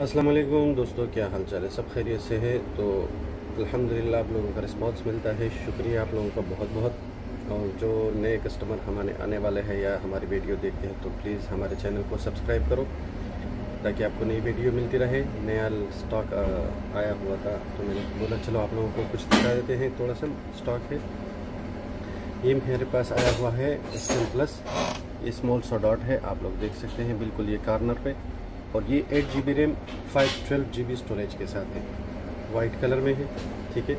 अस्सलाम वालेकुम दोस्तों, क्या हाल चाल है? सब खैरियत से है। तो अल्हम्दुलिल्लाह, आप लोगों का रिस्पांस मिलता है। शुक्रिया आप लोगों का बहुत बहुत और जो नए कस्टमर हमारे आने वाले हैं या हमारी वीडियो देखते हैं तो प्लीज़ हमारे चैनल को सब्सक्राइब करो, ताकि आपको नई वीडियो मिलती रहे। नया स्टॉक आया हुआ था तो मैंने बोला, चलो आप लोगों को कुछ दिखा देते हैं थोड़ा सा स्टॉक है। ये मेरे पास आया हुआ है एस प्लस ये स्मॉल सा डॉट है, आप लोग देख सकते हैं, बिल्कुल ये कार्नर पे। और ये eight G B RAM five twelve G B storage के साथ है। वाइट कलर में है, ठीक है?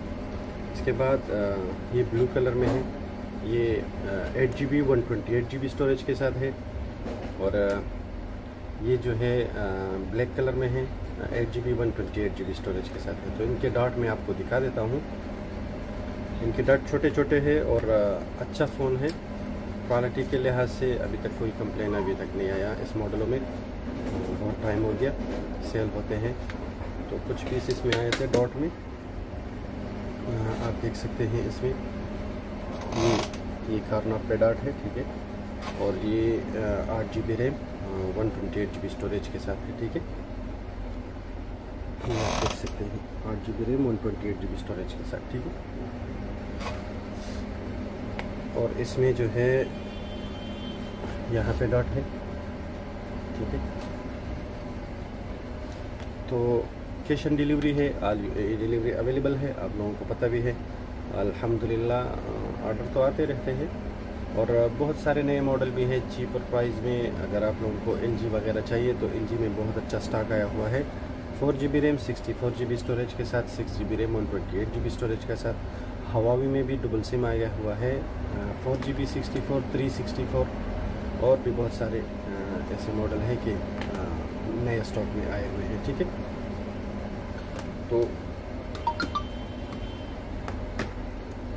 इसके बाद ये ब्लू कलर में है। ये eight G B one twenty eight G B storage के साथ है। और ये जो है ब्लैक कलर में है eight G B one twenty eight G B storage के साथ है। तो इनके डॉट मैं आपको दिखा देता हूँ। इनके डॉट छोटे छोटे हैं और अच्छा फ़ोन है। क्वालिटी के लिहाज से अभी तक कोई कंप्लेन अभी तक नहीं आया इस मॉडलों में। बहुत टाइम हो गया सेल होते हैं। तो कुछ पीस इसमें आए थे डॉट में। आप देख सकते हैं इसमें। ये ये कार्नर पे डॉट है, ठीक है। और ये आठ G B RAM one twenty eight G B storage के साथ है, ठीक है। ये आप देख सकते हैं, आठ G B RAM one twenty eight G B storage के साथ, ठीक है। और इसमें जो है, यहाँ पे डॉट है, ठीक है। तो कैश ऑन डिलीवरी है डिलीवरी अवेलेबल है, आप लोगों को पता भी है। अल्हम्दुलिल्लाह ऑर्डर तो आते रहते हैं। और बहुत सारे नए मॉडल भी हैं चीपर प्राइस में। अगर आप लोगों को एलजी वगैरह चाहिए तो एलजी में बहुत अच्छा स्टॉक आया हुआ है। Four G B RAM sixty four G B storage के साथ six G B RAM one twenty eight G B storage के साथ। हवावी में भी डबल सिम आया हुआ है। Four G B sixty four three sixty four और भी बहुत सारे ऐसे मॉडल हैं कि नए स्टॉक में आए हुए हैं, ठीक है? तो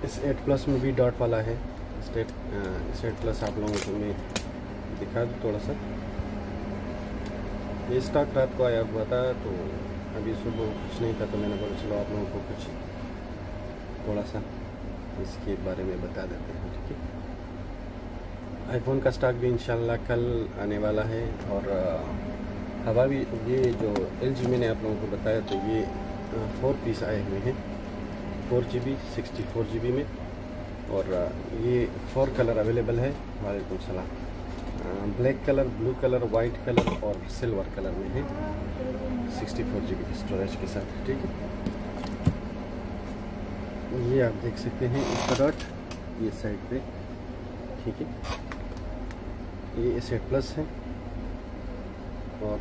इस एट प्लस में भी डॉट वाला है। स्टेट एट प्लस आप लोगों को मैं दिखा दूँ थोड़ा सा। ये स्टॉक रात को आया हुआ था तो अभी सुबह कुछ नहीं था तो मैंने बोला, चलो आप लोगों को कुछ थोड़ा सा इसके बारे में बता देते हैं, ठीक है? आईफोन का स्टॉक भी इंशाल्लाह कल आने वाला है और हवा भी, ये जो एल जी मैंने आप लोगों को बताया तो ये फोर पीस आए हुए हैं। Four G B sixty four G B में। और ये फोर कलर अवेलेबल है वालेकुम सलाम black colour blue colour white colour और सिल्वर कलर में है। Sixty four G B storage के साथ, ठीक है? ये आप देख सकते हैं इसका ये साइड पे, ठीक है? ये एसेट प्लस है। और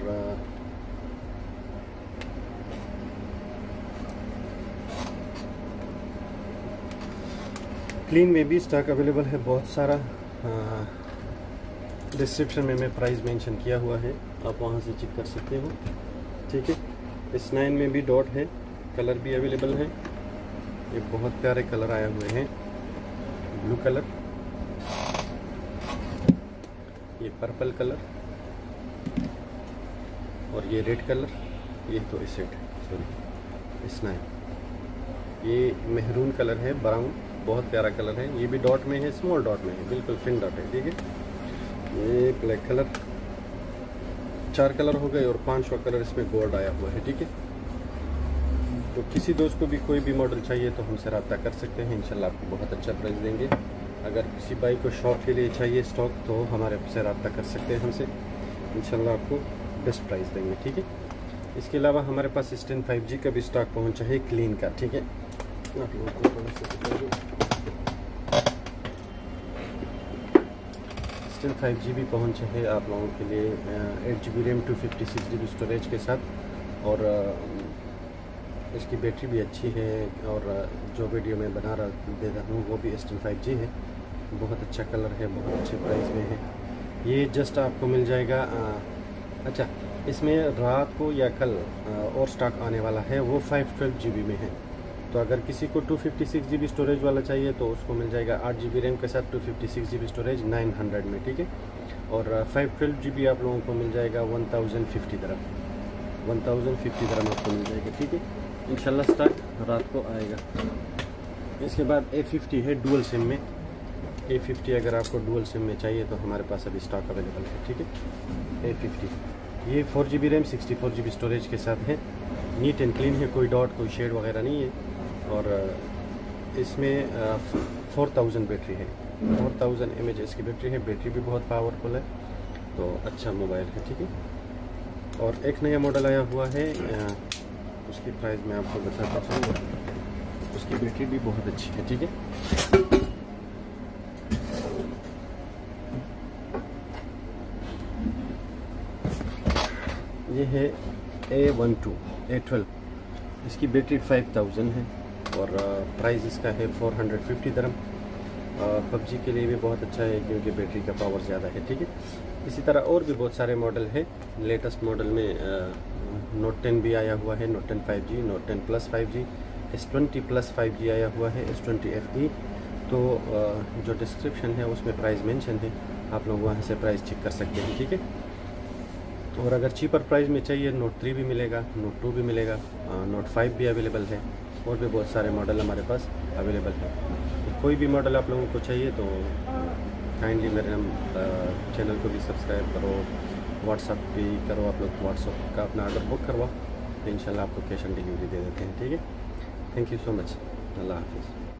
क्लीन में भी स्टॉक अवेलेबल है बहुत सारा। डिस्क्रिप्शन में मैं प्राइस मेंशन किया हुआ है, आप वहाँ से चेक कर सकते हो। ठीक है? इस नाइन में भी डॉट है कलर भी अवेलेबल है। ये बहुत प्यारे कलर आए हुए हैं। ब्लू कलर ये पर्पल कलर और ये रेड कलर ये तो सेट सॉरी इस नाइन ये मेहरून कलर है ब्राउन बहुत प्यारा कलर है. ये भी डॉट में है स्मॉल डॉट में है, बिल्कुल फिन डॉट है, ठीक है? ये ब्लैक कलर चार कलर हो गए और पांचवा कलर इसमें गोल्ड आया हुआ है, ठीक है? तो किसी दोस्त को भी कोई भी मॉडल चाहिए तो हमसे रब्ता कर सकते हैं, इंशाल्लाह आपको बहुत अच्छा प्राइस देंगे. अगर किसी बाइक को शॉप के लिए चाहिए स्टॉक तो हमारे से रब्ता कर सकते हैं हमसे. इंशाल्लाह आपको बेस्ट प्राइस देंगे ठीक है? इसके अलावा हमारे पास स्टेन फाइव जी का भी स्टॉक पहुँचा है क्लीन का ठीक है? आप लोगों को थोड़ा सा स्टिल फाइव जी भी पहुँचे है आप लोगों के लिए eight G B RAM two fifty six G B storage के साथ। और इसकी बैटरी भी अच्छी है और जो वीडियो मैं बना रहा दे रहा हूँ वो भी एस फाइव जी है। बहुत अच्छा कलर है बहुत अच्छे प्राइस में है। ये जस्ट आपको मिल जाएगा आ, अच्छा इसमें रात को या कल और स्टॉक आने वाला है, वो फाइव ट्वेल्व जी में है। तो अगर किसी को two fifty six G B storage वाला चाहिए तो उसको मिल जाएगा आठ जी बी रैम के साथ two fifty six G B storage nine hundred में, ठीक है? और फाइव ट्वेल्व जी बी आप लोगों को मिल जाएगा वन थाउज़ेंड फिफ्टी दरम वन थाउज़ेंड फिफ्टी दरम आपको मिल जाएगा, ठीक है? इंशाल्लाह स्टॉक रात को आएगा। इसके बाद ए फिफ्टी है डुअल सिम में। ए फिफ्टी अगर आपको डुअल सिम में चाहिए तो हमारे पास अभी स्टॉक अवेलेबल है, ठीक है? ए फिफ्टी ये four G B RAM sixty four G B storage के साथ है। नीट एंड क्लीन है, कोई डॉट कोई शेड वगैरह नहीं है। और इसमें फोर थाउज़ेंड बैटरी है। Four thousand M H S की बैटरी है। बैटरी भी बहुत पावरफुल है। तो अच्छा मोबाइल है, ठीक है? और एक नया मॉडल आया हुआ है उसकी प्राइस मैं आपको बताता चाहूँगा उसकी बैटरी भी बहुत अच्छी है, ठीक है? ये है A one two A twelve इसकी बैटरी फाइव थाउज़ेंड है और प्राइस इसका है फोर हंड्रेड फिफ्टी दरम पबजी के लिए भी बहुत अच्छा है क्योंकि बैटरी का पावर ज़्यादा है, ठीक है? इसी तरह और भी बहुत सारे मॉडल है. लेटेस्ट मॉडल में नोट टेन भी आया हुआ है note ten five G note ten plus five G S twenty plus five G आया हुआ है एस ट्वेंटी एफ़ ई तो जो डिस्क्रिप्शन है उसमें प्राइस मेंशन है. आप लोग वहाँ से प्राइस चेक कर सकते हैं, ठीक है? और अगर चीपर प्राइस में चाहिए नोट थ्री भी मिलेगा नोट टू भी मिलेगा नोट फाइव भी अवेलेबल है, और भी बहुत सारे मॉडल हमारे पास अवेलेबल है। तो कोई भी मॉडल आप लोगों को चाहिए तो काइंडली मेरे हम चैनल को भी सब्सक्राइब करो व्हाट्सअप भी करो आप लोग व्हाट्सअप का अपना ऑर्डर बुक करवाओ तो इन आपको कैश ऑन डिलीवरी दे देते हैं, ठीक है? थैंक यू सो मच अल्लाह हाफिज़।